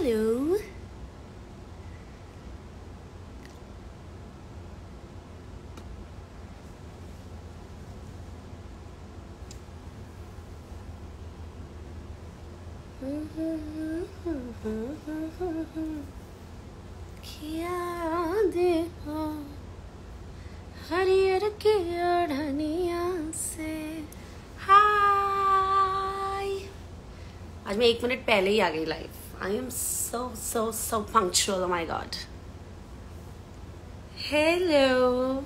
Hello. हरियर की ओढ़निया से। हाय आज मैं एक मिनट पहले ही आ गई live I am so so so punctual my god hello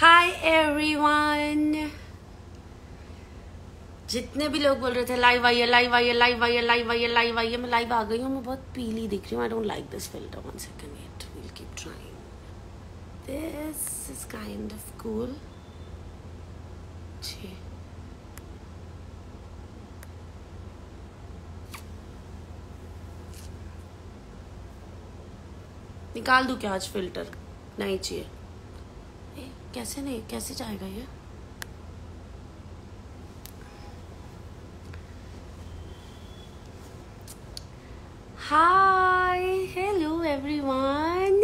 hi everyone जितने भी लोग बोल रहे थे लाइव आइए लाइव आइए लाइव आइए लाइव आइए लाइव आइए, मैं लाइव आ गई हूँ, मैं बहुत पीली दिख रही हूँ। I don't like this filter one second wait will keep trying this is kind of cool जी। निकाल दूँ क्या आज फ़िल्टर? नहीं चाहिए। कैसे नहीं? कैसे जाएगा ये? Hi hello everyone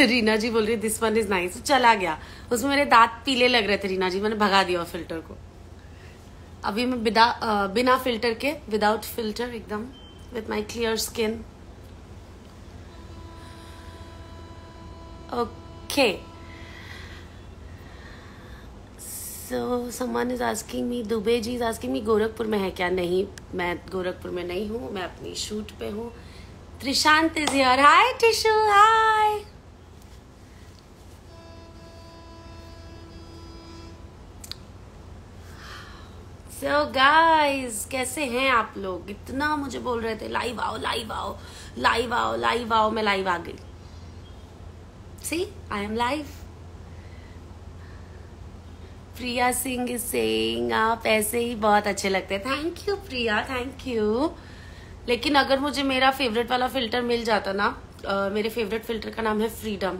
Reena ji बोल रही दिस वन इज़ नाइस चला गया। उसमें मेरे दांत पीले लग रहे थे, रीना जी। मैंने भगा दिया फ़िल्टर को। अभी मैं बिना बिना फ़िल्टर के विदाउट फ़िल्टर एकदम with my clear skin okay so someone is asking me Dubey ji is asking me Gorakhpur में है क्या नहीं मैं गोरखपुर में नहीं हूँ मैं अपनी शूट पे हूँ Trishant is here hi Tishu hi so guys कैसे हैं आप लोग? इतना मुझे बोल रहे थे लाइव आओ लाइव आओ लाइव आओ लाइव आओ मैं लाइव आ गई. See I am live Priya Singh saying आप ऐसे ही बहुत अच्छे लगते हैं. Thank you Priya thank you लेकिन अगर मुझे मेरा फेवरेट वाला फ़िल्टर मिल जाता ना अ, मेरे फेवरेट फ़िल्टर का नाम है फ्रीडम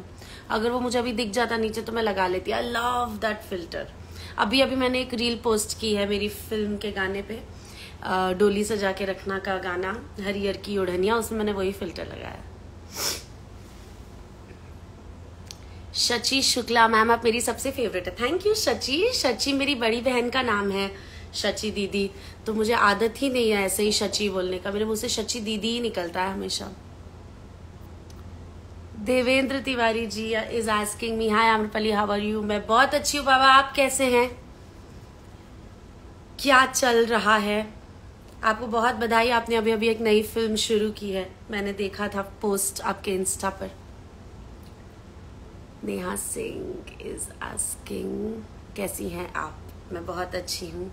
अगर वो मुझे अभी दिख जाता नीचे तो मैं लगा लेती. आई लव दैट फ़िल्टर अभी अभी मैंने एक रील पोस्ट की है मेरी फ़िल्म के गाने पे डोली सजा के रखना का गाना, हरियर की ओढ़निया उसमें मैंने वही फ़िल्टर लगाया। शची शुक्ला मैम, आप मेरी सबसे फेवरेट है। Thank you Shachi. शची मेरी बड़ी बहन का नाम है, शची दीदी। तो मुझे आदत ही नहीं है ऐसे ही शची बोलने का। मेरे मुँह से शची दीदी ही निकलता है हमेशा। Devendra Tiwari ji is asking me hi Amrapali how are you मैं बहुत अच्छी हूँ, बाबा, आप कैसे हैं? क्या चल रहा है? आपको बहुत बधाई, आपने अभी अभी एक नई फ़िल्म शुरू की है। मैंने देखा था पोस्ट आपके इंस्टा पर। नेहा सिंह इज़ आस्किंग कैसी हैं आप? मैं बहुत अच्छी हूँ।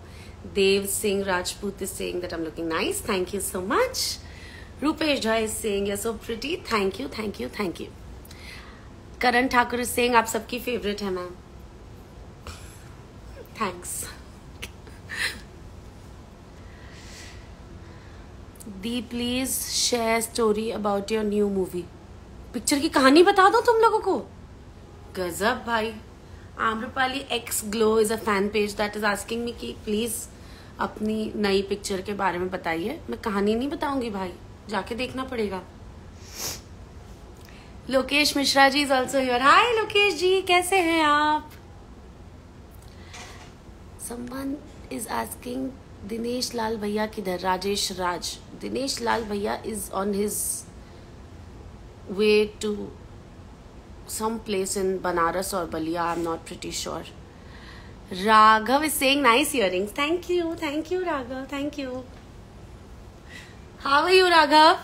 Dev Singh, Rajput saying that I am looking nice thank you so much Rupesh Jha is saying you so pretty thank you thank you thank you Karan Thakur saying आप सबकी favourite है ma'am thanks the please share story about your new movie picture की कहानी बता दो तुम लोगों को. गजब भाई. Amrapali X glow is a fan page that is asking me कि प्लीज़ अपनी नई पिक्चर के बारे में बताइए. मैं कहानी नहीं बताऊँगी भाई. जाके देखना पड़ेगा. Lokesh Mishra ji is also your hi Lokesh ji, कैसे हैं आप? संबंध इज़ आस्किंग दिनेश लाल भैया किधर? राजेश राज। दिनेश लाल भैया is on his way to some place in Banaras और Ballia I am not pretty sure Raghav is saying nice earrings thank you thank you Raghav thank you how you Raghav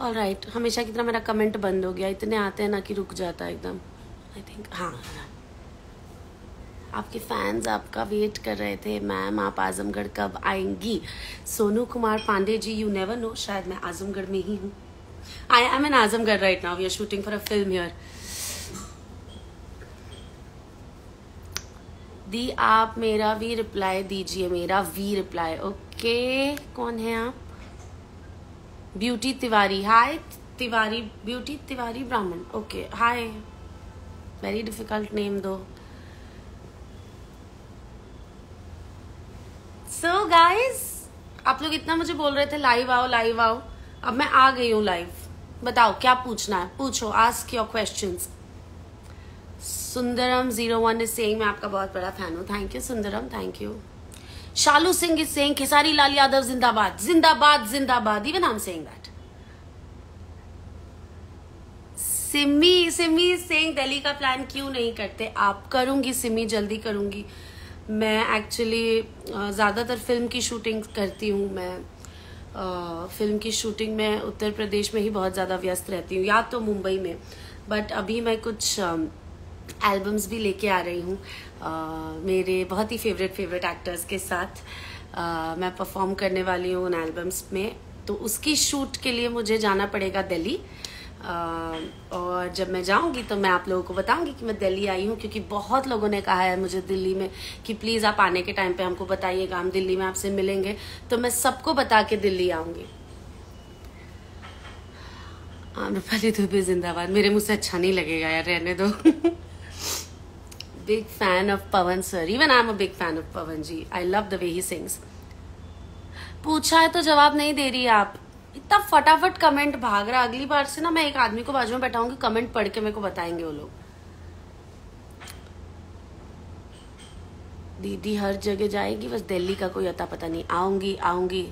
Raghav? Right right. हमेशा की तरह मेरा comment बंद हो गया। इतने आते हैं ना कि रुक जाता है एकदम। आई थिंक हाँ। आपके फैंस आपका वेट कर रहे थे। मैम आप आजमगढ़ कब आएँगी? Sonu Kumar Pandey ji you never know शायद मैं आजमगढ़ में ही हूँ। I am in Azamgarh right now. We are shooting for a film here. दी आप मेरा भी रिप्लाई दीजिए मेरा वी रिप्लाई ओके कौन है आप? Beauty Tiwari, hi Tiwari, Beauty Tiwari Brahmin, okay, hi very difficult name दो। सो गाइस आप लोग इतना मुझे बोल रहे थे लाइव आओ लाइव आओ, अब मैं आ गई हूँ लाइव बताओ, क्या पूछना है? पूछो ask your question Sundaram zero one is saying मैं आपका बहुत बड़ा फ़ैन हूँ। Thank you Sundaram thank you Shalu Singh is saying Khesari Lal Yadav जिंदाबाद जिंदाबाद जिंदाबाद even am saying that Simi Simi saying Delhi का प्लान क्यों नहीं करते? आप करूँगी सिमी जल्दी करूँगी। मैं एक्चुअली ज़्यादातर फ़िल्म की शूटिंग करती हूँ। मैं आ, फ़िल्म की शूटिंग में उत्तर प्रदेश में ही बहुत ज़्यादा व्यस्त रहती हूँ या तो मुंबई में। बट अभी मैं कुछ एल्बम्स भी लेके आ रही हूँ। मेरे बहुत ही फेवरेट फेवरेट एक्टर्स के साथ आ, मैं परफॉर्म करने वाली हूँ उन एल्बम्स में। तो उसकी शूट के लिए मुझे जाना पड़ेगा दिल्ली। और जब मैं जाऊँगी तो मैं आप लोगों को बताऊँगी कि मैं दिल्ली आई हूँ क्योंकि बहुत लोगों ने कहा है मुझे दिल्ली में कि प्लीज़ आप आने के टाइम पे हमको बताइएगा हम दिल्ली में आपसे मिलेंगे। तो मैं सबको बता के दिल्ली आऊँगी। आम्रपाली दुबे जिंदाबाद। मेरे मुझसे अच्छा नहीं लगेगा यार रहने दो। Fan of Pawan sir even I am a big fan of Pawan ji I love the way he sings पूछा है तो जवाब नहीं दे रही आप। इतना फटाफट कमेंट भाग रहा अगली बार से ना मैं एक आदमी को बाजू में बैठाऊँगी कमेंट पढ़ के मेरे को बताएँगे वो लोग। दीदी हर जगह जाएगी, बस दिल्ली का कोई अता पता नहीं। आऊँगी आऊँगी।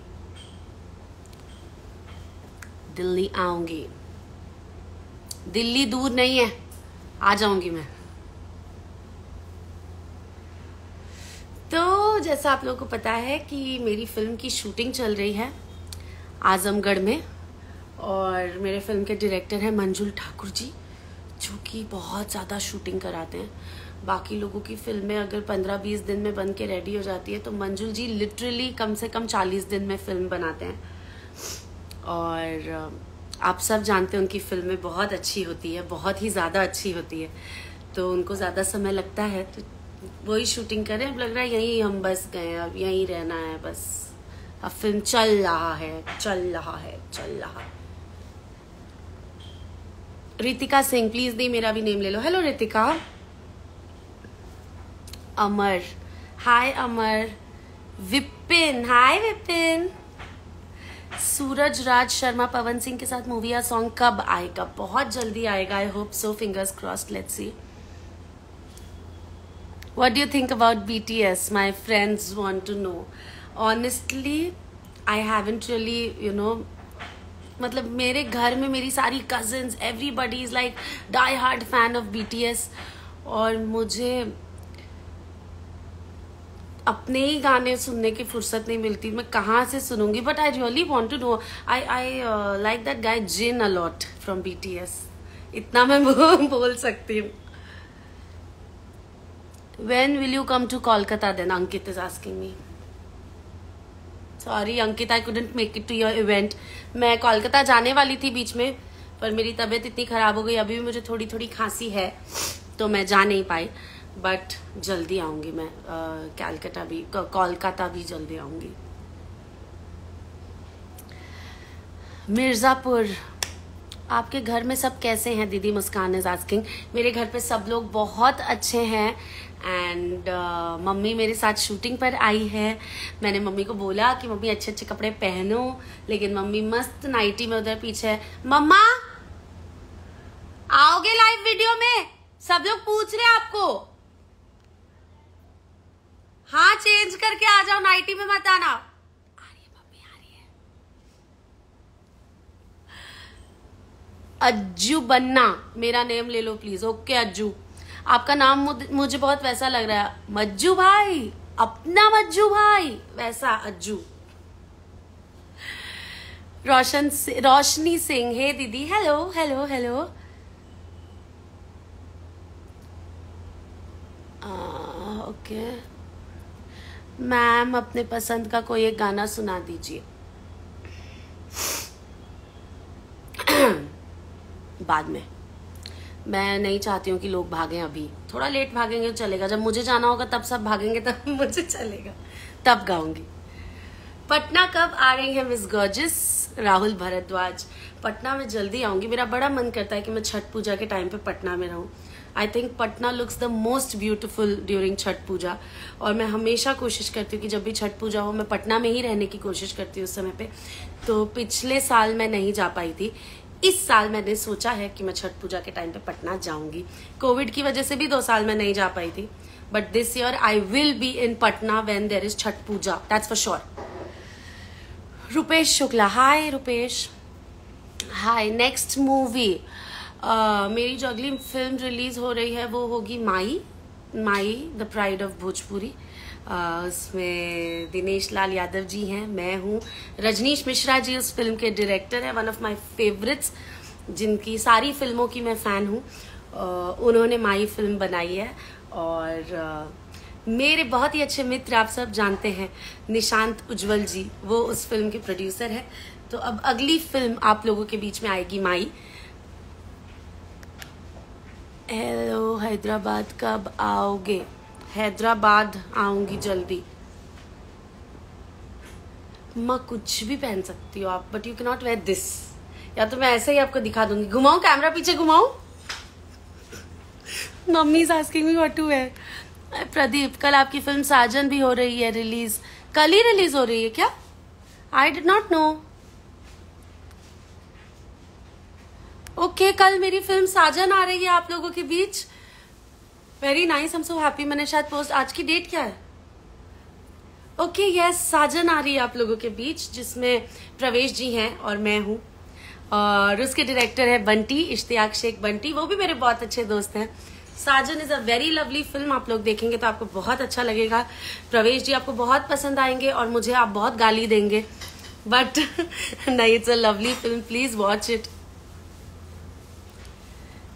दिल्ली आऊँगी। दिल्ली दूर नहीं है। आ जाऊँगी मैं। तो जैसा आप लोगों को पता है कि मेरी फ़िल्म की शूटिंग चल रही है आजमगढ़ में, और मेरे फ़िल्म के डायरेक्टर हैं मंजुल ठाकुर जी, जो कि बहुत ज़्यादा शूटिंग कराते हैं। बाकी लोगों की फ़िल्में अगर 15-20 दिन में बन के रेडी हो जाती है तो मंजुल जी लिटरली कम से कम 40 दिन में फ़िल्म बनाते हैं। और आप सब जानते हैं उनकी फ़िल्में बहुत अच्छी होती है, बहुत ही ज़्यादा अच्छी होती है। तो उनको ज़्यादा समय लगता है तो वही शूटिंग करें अब लग रहा है यहीं हम बस गए अब यहीं रहना है बस। अब फ़िल्म चल रहा है, चल रहा है, चल रहा रितिका सिंह प्लीज़ दी मेरा भी नेम ले लो। Hello Ritika. Amar. Hi Amar. Vipin. Hi Vipin. Suraj Raj Sharma, Pawan Singh के साथ मूवी या सॉन्ग कब आएगा? बहुत जल्दी आएगा I hope so fingers crossed let's see What do you think about BTS? My friends want to know. Honestly I haven't really you know मतलब मेरे घर में मेरी सारी cousins everybody is like die hard fan of B और मुझे अपने ही गाने सुनने की फुर्सत नहीं मिलती। मैं कहाँ से सुनूँगी? But I really want to know I I like that guy Jin a lot from B T S इतना मैं बोल सकती हूँ। When will you come to Kolkata then Ankit is asking me sorry Ankit I couldn't make it to your event मैं कोलकाता जाने वाली थी बीच में, पर मेरी तबीयत इतनी खराब हो गई। अभी भी मुझे थोड़ी थोड़ी खांसी है तो मैं जा नहीं पाई। बट जल्दी आऊँगी मैं। कैलकाटा भी कोलकाता भी जल्दी आऊँगी। मिर्जापुर, आपके घर में सब कैसे हैं? दीदी मुस्कान इज़ आस्किंग मेरे घर पे सब लोग बहुत अच्छे हैं। एंड uh, मम्मी मेरे साथ शूटिंग पर आई है। मैंने मम्मी को बोला कि मम्मी अच्छे अच्छे कपड़े पहनो लेकिन मम्मी मस्त नाइटी में उधर पीछे मम्मा आओगे लाइव वीडियो में? सब लोग पूछ रहे आपको। हाँ चेंज करके आ जाओ नाइटी में मत आना। अज्जू बन्ना। मेरा नेम ले लो प्लीज़ ओके अज्जू। आपका नाम मुझे बहुत वैसा लग रहा है। मज्जू भाई, अपना मज्जू भाई, वैसा अज्जू। रोशन रोशनी सिंह, हे दीदी, hello hello hello. Okay. Ma'am, अपने पसंद का कोई एक गाना सुना दीजिए। बाद में। मैं नहीं चाहती हूँ कि लोग भागें अभी। थोड़ा लेट भागेंगे तो चलेगा। जब मुझे जाना होगा, तब सब भागेंगे, तब मुझे चलेगा। तब गाऊँगी। पटना कब आ रही है मिस गर्जिस राहुल भरद्वाज। पटना में जल्दी आऊँगी। मेरा बड़ा मन करता है कि मैं छठ पूजा के टाइम पे पटना में रहूँ। I think Patna looks the most beautiful during Chhath Puja. और मैं हमेशा कोशिश करती हूँ कि जब भी छठ पूजा हो, मैं पटना में ही रहने की कोशिश करती हूँ उस समय पे। तो पिछले साल मैं नहीं जा पाई थी। इस साल मैंने सोचा है कि मैं छठ पूजा के टाइम पे पटना जाऊँगी। कोविड की वजह से भी दो साल में नहीं जा पाई थी। But this year I will be in Patna when there is Chhath Puja that's for sure Rupesh Shukla hi Rupesh hi next movie मेरी जो अगली फ़िल्म रिलीज़ हो रही है वो होगी Mai Mai the pride of Bhojpuri उसमें दिनेश लाल यादव जी हैं, मैं हूँ। रजनीश मिश्रा जी उस फ़िल्म के डायरेक्टर हैं वन ऑफ़ माय फेवरेट्स जिनकी सारी फ़िल्मों की मैं फ़ैन हूँ। उन्होंने माई फ़िल्म बनाई है और मेरे बहुत ही अच्छे मित्र आप सब जानते हैं, निशांत उज्जवल जी, वो उस फ़िल्म के प्रोड्यूसर है। तो अब अगली फ़िल्म आप लोगों के बीच में आएगी माई। हेलो हैदराबाद कब आओगे? हैदराबाद आऊँगी जल्दी। मैं, कुछ भी पहन सकती हूँ आप but you can't wear this या तो मैं ऐसे ही आपको दिखा दूँगी। घुमाऊ कैमरा पीछे घुमाऊ mummy asking me what to wear Pradeep, कल आपकी फ़िल्म साजन भी हो रही है रिलीज़ कल ही रिलीज़ हो रही है क्या? I did not know okay कल मेरी फ़िल्म साजन आ रही है आप लोगों के बीच। वेरी नाइस हम सो हैप्पी मैंने शायद पोस्ट आज की डेट क्या है? Okay okay, yes yes, Sajan आ रही है आप लोगों के बीच जिसमें प्रवेश जी हैं और मैं हूँ। और उसके डायरेक्टर है बंटी इश्तियाक शेख बंटी। वो भी मेरे बहुत अच्छे दोस्त हैं। Sajan is a very lovely film आप लोग देखेंगे तो आपको बहुत अच्छा लगेगा। प्रवेश जी आपको बहुत पसंद आएँगे और मुझे आप बहुत गाली देंगे। बट नहीं it's a lovely film please watch it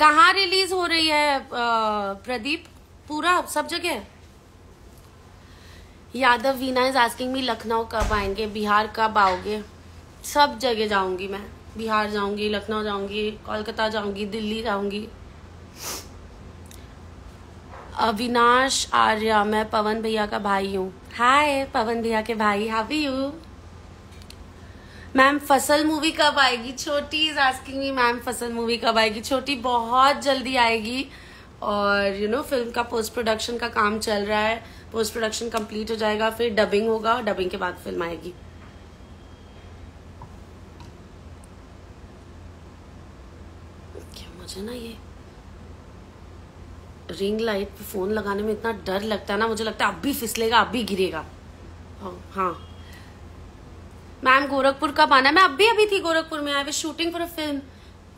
कहाँ रिलीज़ हो रही है प्रदीप? पूरा सब जगह? Yadav, Veena is asking me Lucknow कब आएँगे, बिहार कब आओगे? सब जगह जाऊँगी मैं। बिहार जाऊँगी, लखनऊ जाऊँगी, कोलकाता जाऊँगी, दिल्ली जाऊँगी। अविनाश आर्या, मैं पवन भैया का भाई हूँ। हाय पवन भैया के भाई हावी यू मैम, फ़सल मूवी कब आएगी? Chhoti is asking me ma'am, Fasal movie कब आएगी? छोटी बहुत जल्दी आएगी। और यू नो फ़िल्म का पोस्ट प्रोडक्शन का काम चल रहा है। पोस्ट प्रोडक्शन कंप्लीट हो जाएगा, फिर डबिंग होगा डबिंग के बाद फ़िल्म आएगी। क्या मुझे ना ये रिंग लाइट पे फ़ोन लगाने में इतना डर लगता है ना, मुझे लगता है अब भी फिसलेगा, अब भी गिरेगा। हाँ। मैम गोरखपुर कब आना? मैं अभी अभी थी गोरखपुर में I was shooting for a film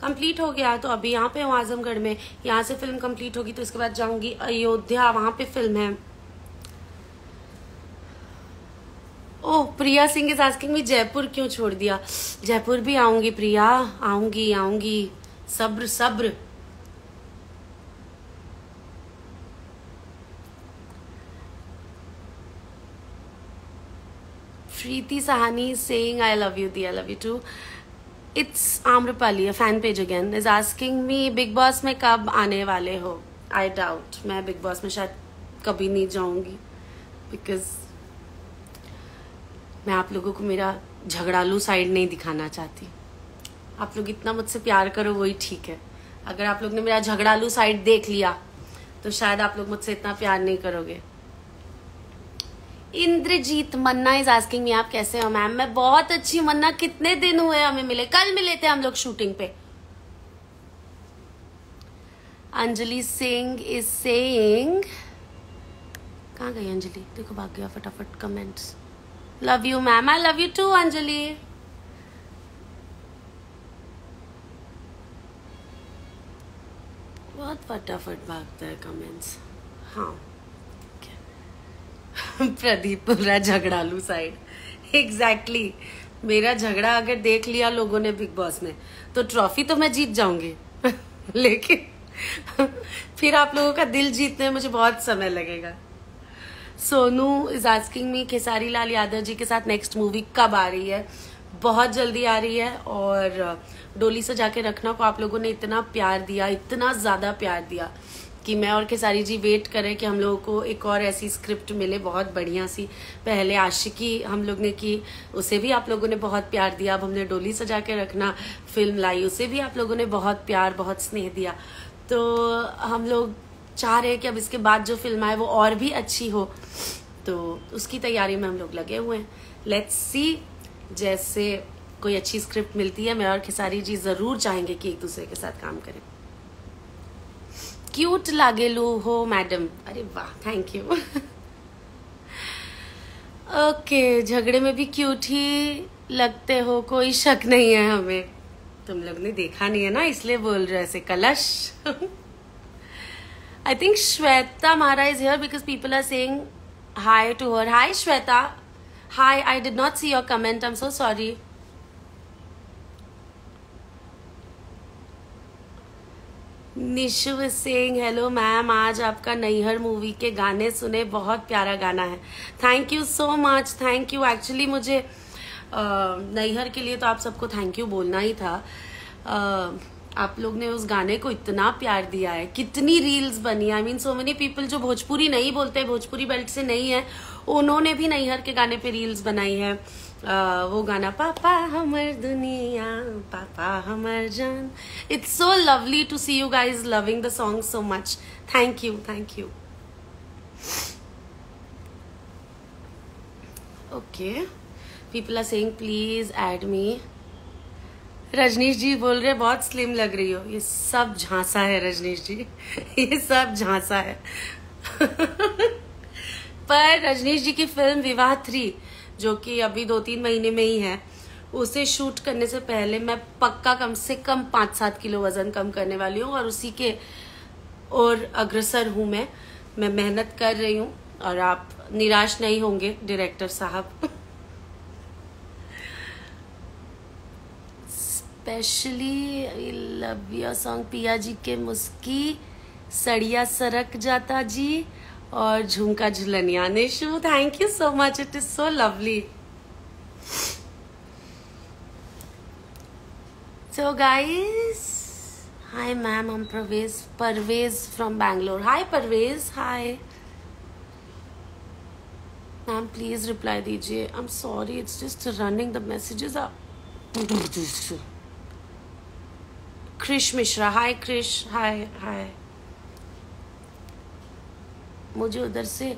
complete हो गया तो अभी यहाँ पे हूँ आजमगढ़ में. यहाँ से फ़िल्म कंप्लीट होगी तो इसके बाद जाऊँगी अयोध्या वहाँ पे फ़िल्म है. ओह, Priya Singh is asking me Jaipur क्यों छोड़ दिया? जयपुर भी आऊँगी प्रिया, आऊँगी आऊँगी. सब्र सब्र. Preeti Sahani is saying I love you, Di, I love you too. It's Amrapali, a fan page again, is asking me Big Boss में कब आने वाले हो? I doubt. मैं Big Boss में शायद कभी नहीं जाऊँगी because मैं आप लोगों को मेरा झगड़ालू साइड नहीं दिखाना चाहती। आप लोग इतना मुझसे प्यार करो वही ठीक है। अगर आप लोग ने मेरा झगड़ालू साइड देख लिया तो शायद आप लोग मुझसे इतना प्यार नहीं करोगे। Indrajeet Manna is asking me आप कैसे हो मैम मैं बहुत अच्छी मन्ना, कितने दिन हुए हमें मिले? कल मिले थे हम लोग शूटिंग पे। अंजलि सिंह इज़ सेइंग कहा गई अंजलि? देखो, भाग गया, फटाफट comments love you ma'am I love you too Anjali. बहुत फटाफट भागता है कमेंट्स हाँ। प्रदीप पूरा झगड़ालू साइड एग्जैक्टली. मेरा झगड़ा अगर देख लिया लोगों ने बिग बॉस में तो ट्रॉफी तो मैं जीत जाऊँगी. लेकिन फिर आप लोगों का दिल जीतने में मुझे बहुत समय लगेगा. Sonu is asking me Khesari Lal Yadav ji के साथ नेक्स्ट मूवी कब आ रही है? बहुत जल्दी आ रही है और, डोली से जाके रखना को आप लोगों ने इतना प्यार दिया, इतना ज़्यादा प्यार दिया. कि मैं और खेसारी जी वेट करें कि हम लोगों को एक और ऐसी स्क्रिप्ट मिले, बहुत बढ़िया सी। पहले आशिकी हम लोग ने की, उसे भी आप लोगों ने बहुत प्यार दिया, अब हमने डोली सजा के रखना फ़िल्म लाई, उसे भी आप लोगों ने बहुत प्यार, बहुत स्नेह दिया। तो हम लोग चाह रहे हैं कि अब इसके बाद जो फ़िल्म आए, वो और भी अच्छी हो। तो उसकी तैयारी में हम लोग लगे हुए हैं। लेट्स सी जैसे कोई अच्छी स्क्रिप्ट मिलती है, मैं और खिसारी जी ज़रूर चाहेंगे कि एक दूसरे के साथ काम करें। क्यूट लागेलू हो मैडम अरे वाह थैंक यू ओके झगड़े में भी क्यूट ही लगते हो, कोई शक नहीं है हमें. तुम लोग ने देखा नहीं है ना, इसलिए बोल रहे ऐसे कलश. I think Shweta Mara is here because people are saying hi to her hi Shweta. Hi I did not see your comment I am so sorry Nishu Singh hello ma'am आज आपका नैहर मूवी के गाने सुने बहुत प्यारा गाना है। Thank you so much thank you actually मुझे नैहर के लिए तो आप सबको थैंक यू बोलना ही था। uh, आप लोग ने उस गाने को इतना प्यार दिया है। कितनी रील्स बनी I mean so many people जो भोजपुरी नहीं बोलते भोजपुरी बेल्ट से नहीं है उन्होंने भी नैहर के गाने पे रील्स बनाई है। वो गाना, पापा हमर दुनिया, पापा हमर जान। It's so lovely to see you guys loving the song so much thank you thank you okay people are saying please add me Rajneesh ji बोल रहे, बहुत स्लिम लग रही हो. ये सब झांसा है, रजनीश जी। ये सब झांसा है। पर रजनीश जी की फ़िल्म विवाह थ्री जो कि अभी दो तीन महीने में ही है, उसे शूट करने से पहले मैं पक्का कम से कम पाँच सात किलो वज़न कम करने वाली हूँ और उसी के और अग्रसर हूँ मैं। मैं मेहनत कर रही हूँ और आप निराश नहीं होंगे डायरेक्टर साहब। स्पेशली लव योर सॉन्ग पिया जी के मुस्की। सड़िया सरक जाता जी। और झुमका झुलनिया। Nishu thank you so much it is so lovely so guys hi ma'am हम Pravesh Parvez from Bangalore hi Parvez hi ma'am please reply दीजिए I am sorry it's just running the messages Krish Mishra hi Krish hi hi मुझे उधर से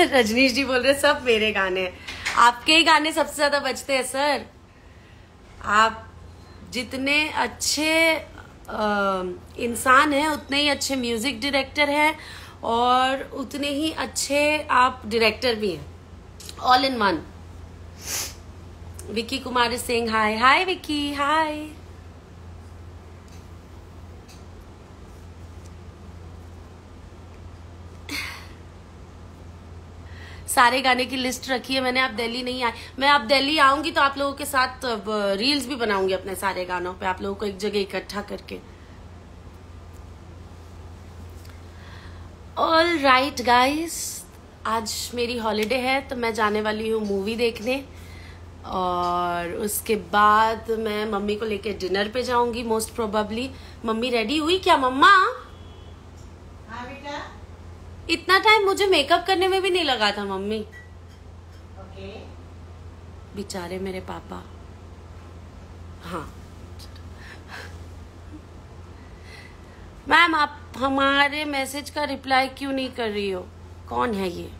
रजनीश जी बोल रहे सब मेरे गाने आपके ही गाने सबसे ज़्यादा बजते हैं, सर। आप जितने अच्छे इंसान हैं, उतने ही अच्छे म्यूज़िक डायरेक्टर हैं और उतने ही अच्छे आप डायरेक्टर भी हैं। All in one Vicky Kumar Singh hi hi Vicky. Hi सारे गाने की लिस्ट रखी है, मैंने आप दिल्ली नहीं आए। मैं आप दिल्ली आऊँगी तो आप लोगों के साथ रील्स भी बनाऊँगी अपने सारे गानों पे, आप लोगों को एक जगह इकट्ठा करके। ऑल राइट गाइस आज मेरी हॉलीडे है तो मैं जाने वाली हूँ मूवी देखने। और उसके बाद मैं मम्मी को लेके डिनर पे जाऊँगी मोस्ट प्रोबेबली मम्मी रेडी हुई क्या, मम्मा? इतना टाइम मुझे मेकअप करने में भी नहीं लगा था मम्मी। ओके बेचारे मेरे पापा। हाँ। मैम आप हमारे मैसेज का रिप्लाई क्यों नहीं कर रही हो? कौन है ये?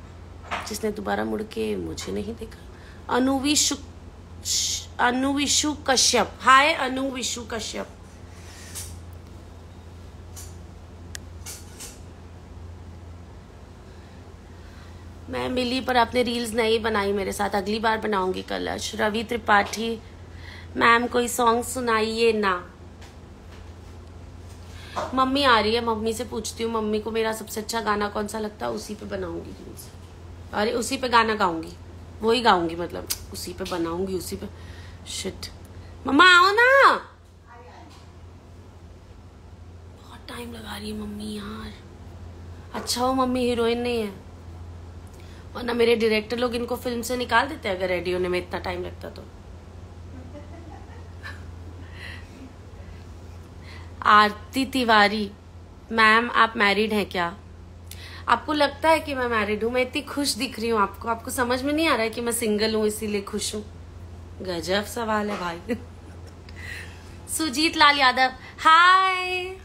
जिसने दोबारा मुड़ के मुझे नहीं देखा। अनुविशु अनुविशु कश्यप। हाय अनुविशु कश्यप। मैं मिली, पर आपने रील्स नहीं बनाई मेरे साथ। अगली बार बनाऊँगी कलश। रवि त्रिपाठी, मैम कोई सॉन्ग सुनाइए ना। मम्मी आ रही है, मम्मी से पूछती हूँ, मम्मी को मेरा सबसे अच्छा गाना कौन सा लगता है, उसी पे बनाऊँगी रील्स अरे, उसी पे गाना गाऊँगी। वही गाऊँगी मतलब उसी पे बनाऊँगी, उसी पे। शिट मम्मा, आओ ना। बहुत टाइम लगा रही है मम्मी, यार। अच्छा हो, मम्मी हीरोइन नहीं है। वरना मेरे डायरेक्टर लोग इनको फ़िल्म से निकाल देते अगर रेडी होने में इतना टाइम लगता तो। आरती तिवारी, मैम, आप मैरिड हैं क्या? आपको लगता है कि मैं मैरिड हूँ? मैं इतनी खुश दिख रही हूँ आपको। आपको समझ में नहीं आ रहा है कि मैं सिंगल हूँ, इसीलिए खुश हूँ? गजब सवाल है भाई। सुजीत लाल यादव हाय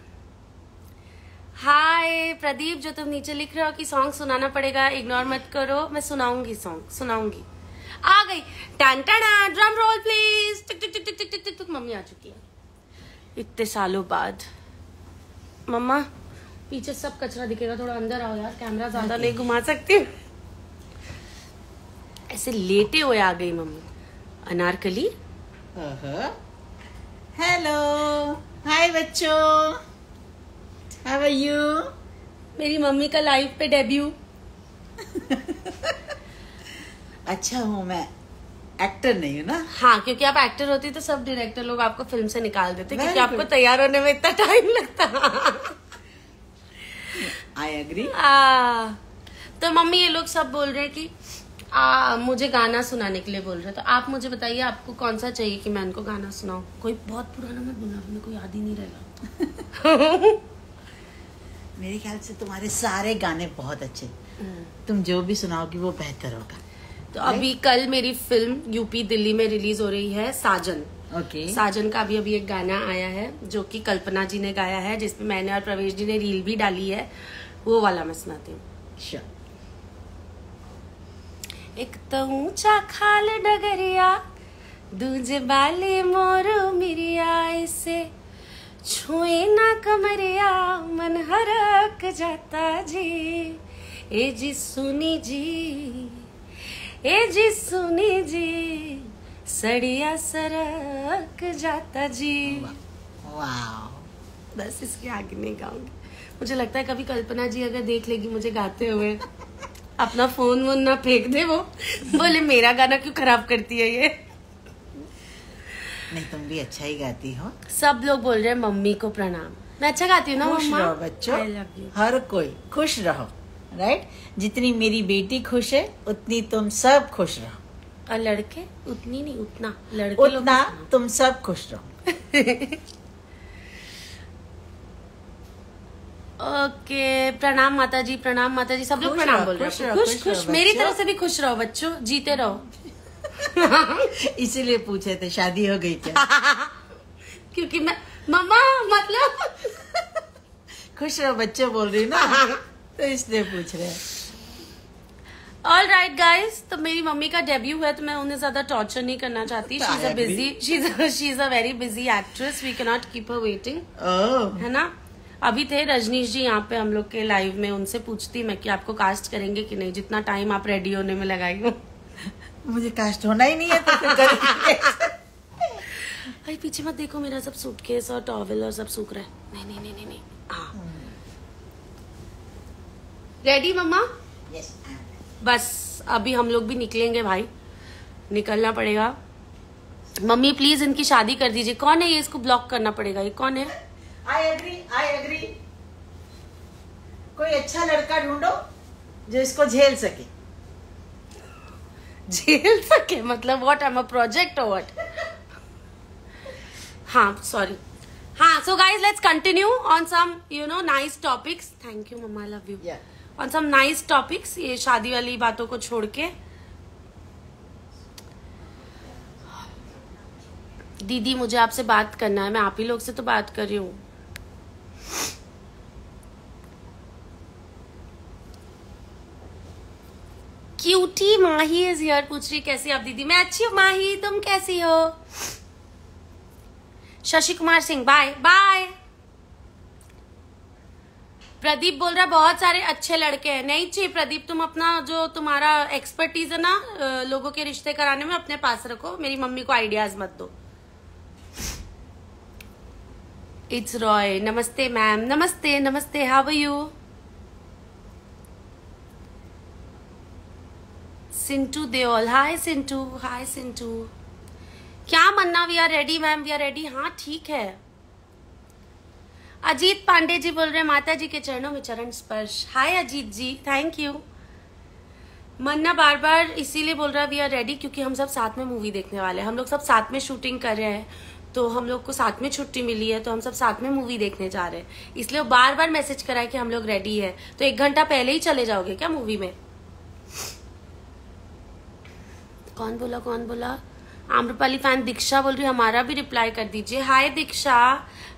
हाय प्रदीप जो तुम नीचे लिख रहे हो कि सॉन्ग सुनाना पड़ेगा इग्नोर मत करो। मैं सुनाऊँगी सॉन्ग सुनाऊँगी। आ गई। टन ton drum roll please tick tick tick tick tick tick tick mummy आ चुकी है। इतने सालों बाद। मम्मा पीछे सब कचरा दिखेगा थोड़ा अंदर आओ यार कैमरा ज़्यादा नहीं घुमा सकती ऐसे लेटे हुए आ गई मम्मी। अनारकली? हेलो हाय बच्चों। हाउ आर यू मेरी मम्मी का लाइव पे डेब्यू अच्छा हूँ मैं. एक्टर नहीं हूँ ना? हाँ क्योंकि आप एक्टर होती तो सब डायरेक्टर लोग आपको फ़िल्म से निकाल देते क्योंकि आपको तैयार होने में इतना टाइम लगता। आई एग्री तो मम्मी ये लोग सब बोल रहे हैं कि आ, मुझे गाना सुनाने के लिए बोल रहे हैं। तो आप मुझे बताइए आपको कौन सा चाहिए कि मैं उनको गाना सुनाऊं? कोई बहुत पुराना मत बोलना मेरे को याद ही नहीं रहेगा। मेरे ख्याल से तुम्हारे सारे गाने बहुत अच्छे तुम जो भी सुनाओगी वो बेहतर होगा। तो अभी कल मेरी फ़िल्म यूपी दिल्ली में रिलीज़ हो रही है साजन। Okay okay. साजन का अभी अभी एक गाना आया है जो कि कल्पना जी ने गाया है जिसमें मैंने और प्रवेश जी ने रील भी डाली है। वो वाला मैं सुनाती हूँ। श्योर एक तो ऊँचा खाल डगरिया दूजे बाले मोरो मिरिया इसे। छुए ना कमरिया मन हरक जाता जी। ए जी सुनी जी ए जी सुनी जी सड़िया सरक जाता जी। वाओ बस इसके आगे नहीं गाऊँगी। मुझे लगता है कभी कल्पना जी अगर देख लेगी मुझे गाते हुए अपना फ़ोन वोन ना फेंक दे वो। बोले मेरा गाना क्यों खराब करती है ये? नहीं तुम भी अच्छा ही गाती हो। सब लोग बोल रहे हैं मम्मी को प्रणाम। मैं अच्छा गाती हूँ ना खुश रहो बच्चों। हर कोई खुश रहो राइट जितनी मेरी बेटी खुश है उतनी तुम सब खुश रहो। और लड़के? उतनी नहीं उतना। लड़के उतना तुम सब खुश रहो। ओके प्रणाम माता जी प्रणाम माता जी सब लोग प्रणाम बोल रहे हैं खुश खुश मेरी तरफ़ से भी खुश रहो बच्चों जीते रहो। इसीलिए पूछे थे शादी हो गई क्या? क्योंकि मैं मम्मा मतलब। खुश रहो बच्चे बोल रही ना। तो इसलिए पूछ रहे ऑल राइट गाइज़ तो मेरी मम्मी का डेब्यू है तो मैं उन्हें ज़्यादा टॉर्चर नहीं करना चाहती। She is a. Busy she is a very busy actress we can not keep a waiting है ना? अभी थे रजनीश जी यहाँ पे हम लोग के लाइव में उनसे पूछती मैं कि आपको कास्ट करेंगे कि नहीं? जितना टाइम आप रेडी होने में लगाई हो। मुझे कास्ट होना ही नहीं है तो? भाई पीछे मत देखो मेरा सब सूटकेस और टॉवल और सब सूख रहा है। नहीं नहीं नहीं नहीं नहीं। हाँ। रेडी मम्मा Yes, बस अभी हम लोग भी निकलेंगे भाई। निकलना पड़ेगा। मम्मी प्लीज़ इनकी शादी कर दीजिए। कौन है ये? इसको ब्लॉक करना पड़ेगा। ये कौन है? आई एग्री आई एग्री कोई अच्छा लड़का ढूंढो जो इसको झेल सके। झेल सके मतलब व्हाट एम अ प्रोजेक्ट और व्हाट हाँ सॉरी हाँ so guys let's continue on some you know nice topics thank you mamma love you on some nice topics ये शादी वाली बातों को छोड़ के. दीदी मुझे आपसे बात करना है मैं आप ही लोग से तो बात कर रही हूँ. क्यूटी माही इज़ हियर पूछ रही, कैसी आप दीदी? मैं अच्छी हूँ, माही। तुम कैसी हो? शशि कुमार सिंह बाय बाय प्रदीप बोल रहा, बहुत सारे अच्छे लड़के हैं. नहीं चाहिए प्रदीप, तुम अपना जो तुम्हारा एक्सपर्टीज है ना लोगों के रिश्ते कराने में अपने पास रखो। मेरी मम्मी को आइडियाज़ मत दो. इट्स रॉय नमस्ते मैम नमस्ते नमस्ते. How you Sintu Deol. Hi Sintu. Hi Sintu. क्या Manna we are ready ma'am we are ready हाँ ठीक है। अजीत पांडे जी बोल रहे हैं माता जी के चरणों में चरण स्पर्श। Hi Ajit ji. Thank you Manna बार बार इसीलिए बोल रहा है वी आर रेडी क्योंकि हम सब साथ में मूवी देखने वाले हैं। हम लोग सब साथ में शूटिंग कर रहे हैं तो हम लोग को साथ में छुट्टी मिली है तो हम सब साथ में मूवी देखने जा रहे हैं। इसलिए वो बार बार मैसेज करा है कि हम लोग रेडी है। तो एक घंटा पहले ही चले जाओगे क्या मूवी में? कौन बोला कौन बोला? आम्रपाली फ़ैन दीक्षा बोल रही, हमारा भी रिप्लाई कर दीजिए। Hi Diksha.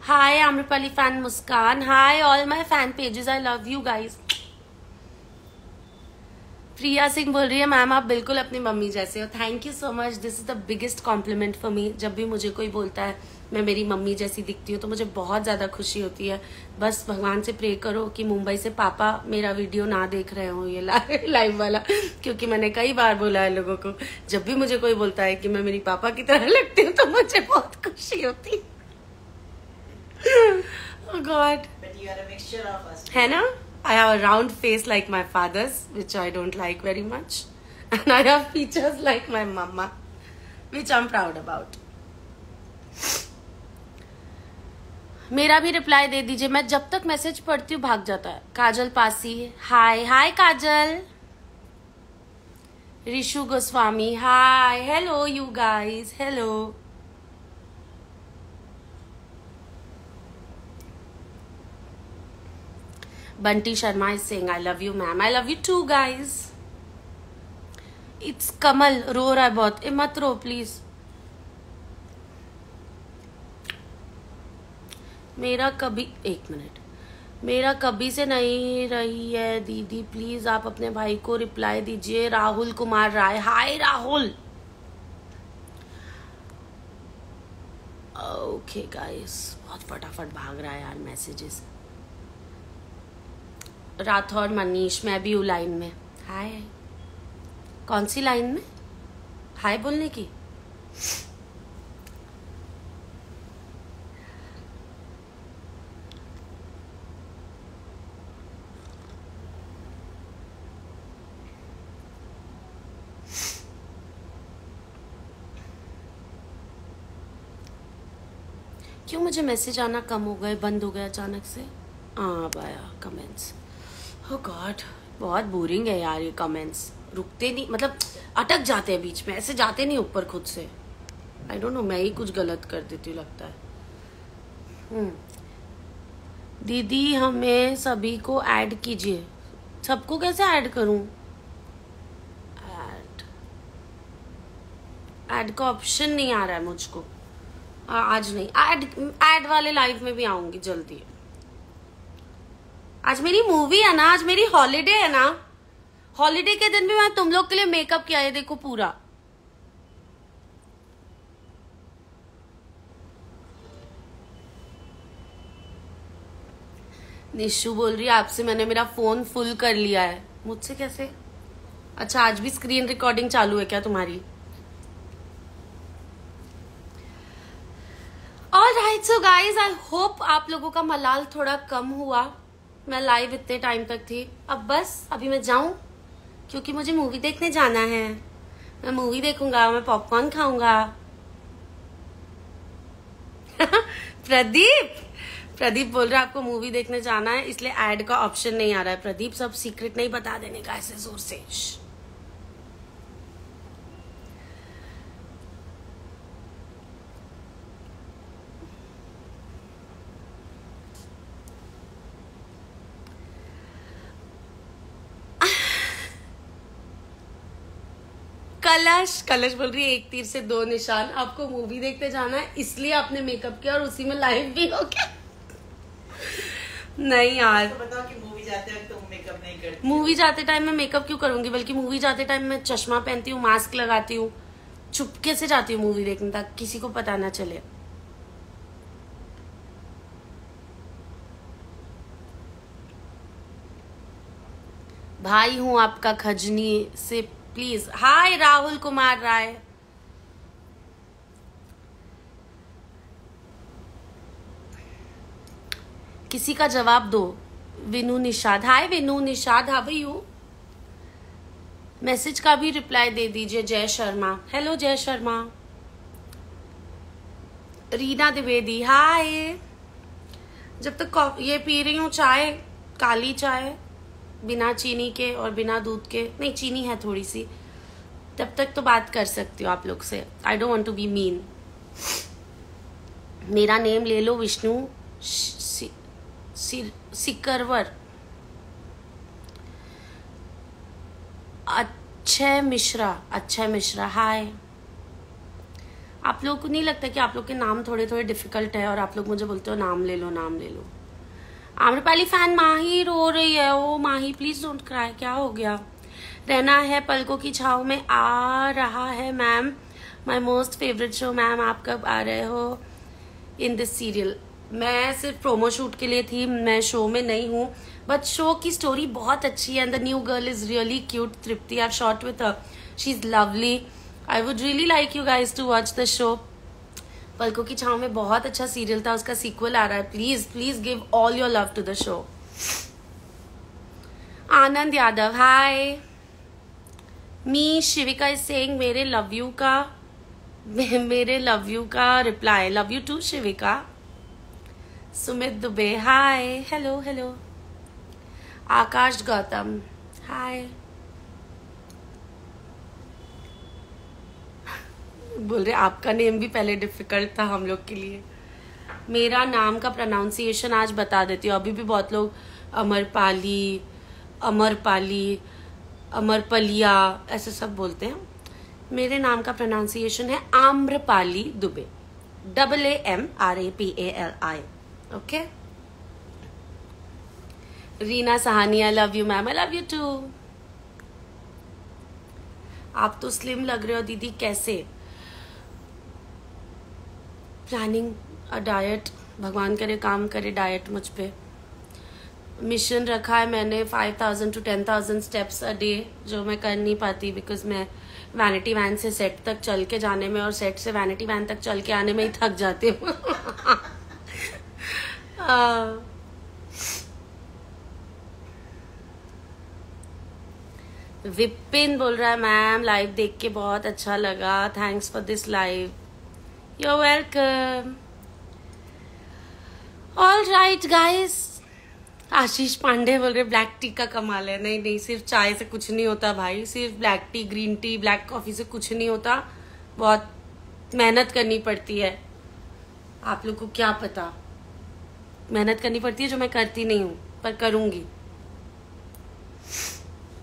Hi Amrapali fan Muskan. Hi all my fan pages I love you guys Priya Singh बोल रही है मैम आप बिल्कुल अपनी मम्मी जैसे हो। Thank you so much this is the biggest compliment for me जब भी मुझे कोई बोलता है मैं मेरी मम्मी जैसी दिखती हूँ तो मुझे बहुत ज़्यादा खुशी होती है। बस भगवान से प्रे करो कि मुंबई से पापा मेरा वीडियो ना देख रहे हो ये लाइव वाला। क्योंकि मैंने कई बार बोला है लोगों को जब भी मुझे कोई बोलता है कि मैं मेरी पापा की तरह लगती हूँ तो मुझे बहुत खुशी होती गॉड है ना? I have a round face like my father's, which I don't like very much. And I have features like my mama, which I'm proud about. मेरा भी रिप्लाई दे दीजिए। मैं जब तक मैसेज पढ़ती हूँ भाग जाता है। Kajal Pasi hi hi Kajal. Rishu Goswami. Hi hello you guys hello Bunty Sharma is saying, I love you, ma'am. I love you too, guys. It's Kamal. रो रहा है बहुत। ए मत रो प्लीज़ मेरा कभी, एक मिनट। मेरा कभी से नहीं रही है, दीदी प्लीज़ आप अपने भाई को रिप्लाई दीजिए। Rahul Kumar Rai. Hi Rahul. Okay guys बहुत फटाफट भाग रहा है यार मैसेजेस राठौर मनीष, मैं भी हूँ लाइन में। हाय कौन सी लाइन में? हाय बोलने की। मुझे मैसेज आना कम हो गए, बंद हो गया अचानक से। हाँ अब आया कमेंट्स oh गॉड बहुत बोरिंग है यार ये कमेंट्स रुकते नहीं मतलब अटक जाते हैं बीच में, ऐसे जाते नहीं ऊपर खुद से। आई डोंट नो मैं ही कुछ गलत कर देती हूँ, लगता है। हम्म। दीदी, हमें सभी को ऐड कीजिए। सबको कैसे ऐड करूँ? ऐड ऐड का ऑप्शन नहीं आ रहा है मुझको। आज नहीं। ऐड ऐड वाले लाइव में भी आऊँगी जल्दी। आज मेरी मूवी है ना, आज मेरी हॉलीडे है ना। हॉलीडे के दिन भी मैं तुम लोग के लिए मेकअप किया है देखो पूरा। निशु बोल रही है, आपसे मैंने मेरा फ़ोन फुल कर लिया है। मुझसे कैसे? अच्छा आज भी स्क्रीन रिकॉर्डिंग चालू है क्या तुम्हारी all right so guys I hope आप लोगों का मलाल थोड़ा कम हुआ। मैं लाइव इतने टाइम तक थी। अब बस, अभी मैं जाऊँ, क्योंकि मुझे मूवी देखने जाना है। मैं मूवी देखूँगा, मैं पॉपकॉर्न खाऊँगा। प्रदीप! प्रदीप बोल रहा है, आपको मूवी देखने जाना है, इसलिए एड का ऑप्शन नहीं आ रहा है। प्रदीप सब सीक्रेट नहीं बता देने का ऐसे ज़ोर से। कलश कलश बोल रही है एक तीर से दो निशान। आपको मूवी देखते जाना है इसलिए आपने मेकअप किया और उसी में लाइव भी हो गया। नहीं यार। तो बताओ कि मूवी जाते वक्त तुम मेकअप नहीं करती मूवी जाते टाइम मैं मेकअप क्यों करूँगी? बल्कि मूवी जाते टाइम मैं चश्मा पहनती हूँ मास्क लगाती हूँ चुपके से जाती हूँ मूवी देखने तक। किसी को पता ना चले। भाई हूँ आपका खजनी से प्लीज़ हाय राहुल कुमार राय किसी का जवाब दो। Vinu Nishad. Hi Vinu Nishad how you message का भी रिप्लाई दे दीजिए, जय शर्मा। हेलो जय शर्मा। रीना द्विवेदी। हाय जब तक तो ये पी रही हूँ चाय, काली चाय। बिना चीनी के और बिना दूध के। नहीं, चीनी है थोड़ी सी तब तक तो बात कर सकती हो आप लोग से। I don't want to be mean मेरा नेम ले लो विष्णु सिकरवर अक्षय मिश्रा अक्षय मिश्रा हाय आप लोग को नहीं लगता कि आप लोग के नाम थोड़े थोड़े डिफ़िकल्ट है और आप लोग मुझे बोलते हो, नाम ले लो, नाम ले लो। आम्रपाली फ़ैन माही रो रही है। ओ माही प्लीज़ डोंट क्राई क्या हो गया? रहना है पलकों की छाव में। आ रहा है ma'am my most favourite show ma'am आप कब आ रहे हो? इन दिस सीरियल मैं सिर्फ़ प्रोमो शूट के लिए थी, मैं शो में नहीं हूँ। बट शो की स्टोरी बहुत अच्छी है। And the new girl is really cute Tripti. Are short with she is lovely I would really like you guys to watch the show पलकों की छाव में बहुत अच्छा सीरियल था, उसका सीक्वल आ रहा है। Please please give all your love to the show Anand Yadav hi me, Shivika is saying मेरे लव यू का, मेरे लव यू का reply love you too Shivika. Sumit Dubey hi hello hello Akash Gautam hi बोल रहे, आपका name भी पहले difficult था हम लोग के लिए। मेरा नाम का प्रोनाउंसिएशन आज बता देती हूँ। अभी भी बहुत लोग अमरपाली अमरपाली अमरपलिया ऐसे सब बोलते हैं। मेरे नाम का प्रोनाउंसिएशन है Amrapali Dubey. Double A M R A P A L I okay Reena Sahani I love you ma'am I love you too आप तो स्लिम लग रहे हो, दीदी, कैसे? प्लानिंग अ डाइट भगवान करे, काम करे डाइट मुझ पे। मिशन रखा है मैंने five thousand to ten thousand steps a day जो मैं कर नहीं पाती बिकॉज़ मैं वैनिटी वैन से सेट तक चल के जाने में और सेट से वैनिटी वैन तक चल के आने में ही थक जाती हूँ। विपिन बोल रहा है मैम लाइव देख के बहुत अच्छा लगा। Thanks for this live You're welcome. All right, guys. Ashish Pandey बोल रहे ब्लैक टी का कमाल है. नहीं नहीं सिर्फ़ चाय से कुछ नहीं होता भाई। सिर्फ़ black tea green tea black coffee से कुछ नहीं होता। बहुत मेहनत करनी पड़ती है। आप लोग को क्या पता? मेहनत करनी पड़ती है जो मैं करती नहीं हूँ पर करूँगी।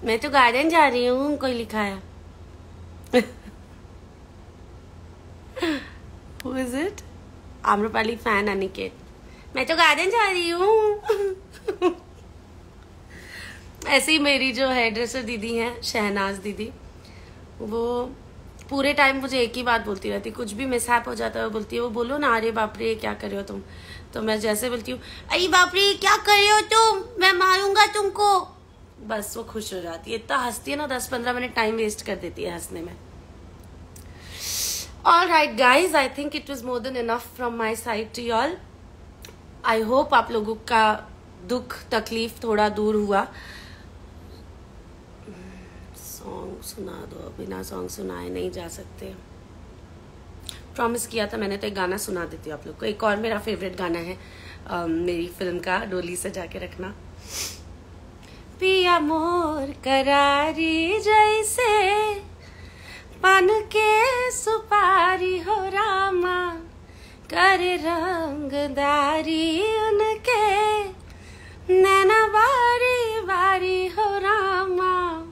मैं तो गार्डन जा रही हूँ कोई लिखा है? Who is it? Amrapali fan Aniket मैं तो गार्डन जा रही हूँ। ऐसे ही मेरी जो हेयर ड्रेसर दीदी हैं, शहनाज दीदी, वो पूरे टाइम मुझे एक ही बात बोलती रहती, कुछ भी मिसहैप हो जाता है बोलती है, वो बोलो ना, अरे बाप रे, क्या कर रहे हो तुम? तो मैं जैसे बोलती हूँ, अरे बाप रे, क्या कर रहे हो तुम? मैं मारूँगा तुमको. बस वो खुश हो जाती है, इतना हंसती है ना, दस पंद्रह मिनट टाइम वेस्ट कर देती है हंसने में। All right guys i think it was more than enough from my side to y'all. I hope आप लोगों का दुख तकलीफ़ थोड़ा दूर हुआ। सॉन्ग सुना दो बिना सॉन्ग सुनाए नहीं जा सकते। प्रॉमिस किया था मैंने तो एक गाना सुना देती हूँ आप लोग को। एक और मेरा फेवरेट गाना है um, मेरी फ़िल्म का डोली सजा के रखना। पिया मोर करारी जैसे पान के सुपारी हो रामा, कर रंगदारी उनके। नैना बारी बारी हो रामा,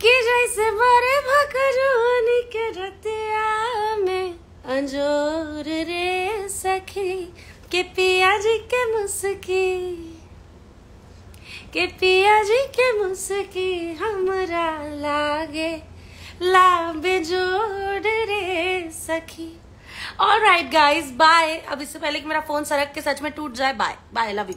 कि जैसे बड़े भकरोनी के रतिया में अंजोर रे सखी, के पिया जी के मुस्की। के पिया जी के मुस्की हमरा लागे। लाबे जोड़ रे सखी। और राइट गाइज़ बाय अब इससे पहले कि मेरा फ़ोन सरक के सच में टूट जाए बाय बाय लव यू